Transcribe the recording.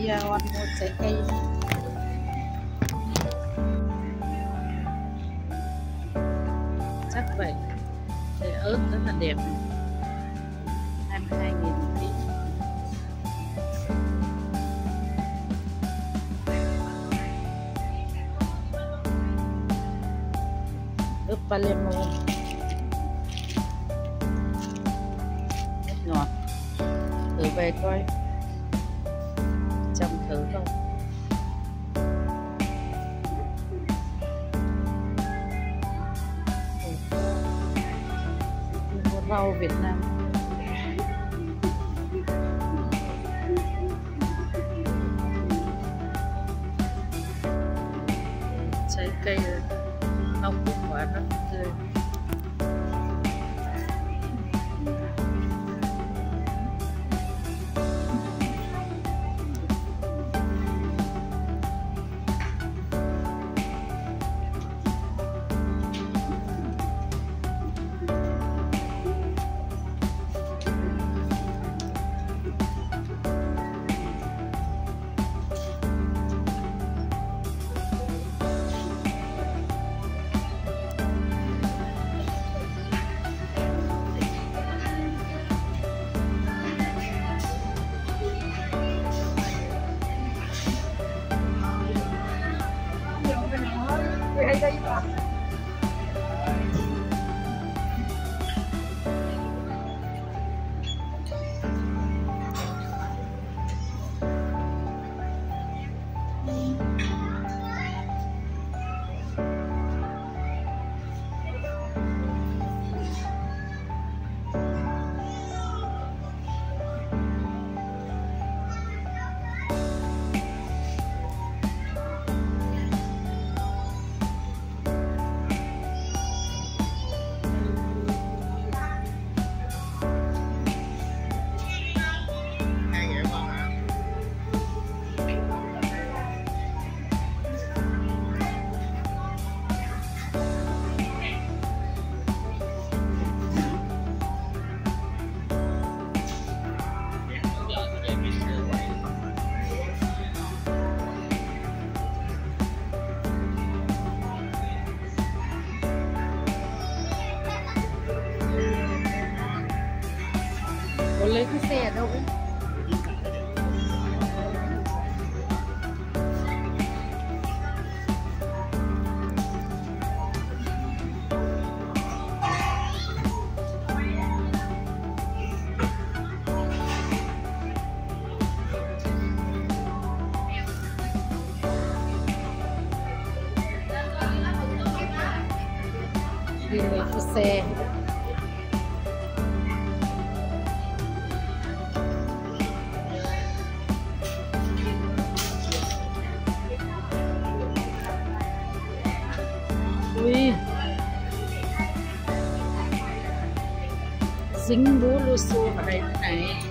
Iyawan một trái cây chắc vậy. Để ớt rất là đẹp. 22 nghìn tí ớt Palermo. Rất ngọt. Thử về coi thứ không? Ừ. Rau Việt Nam. Trái cây không quả rất tươi. 可以吧。Có lấy cái xe ở đâu ấy? Thank you. Dính bố lô xô vào đây thế này.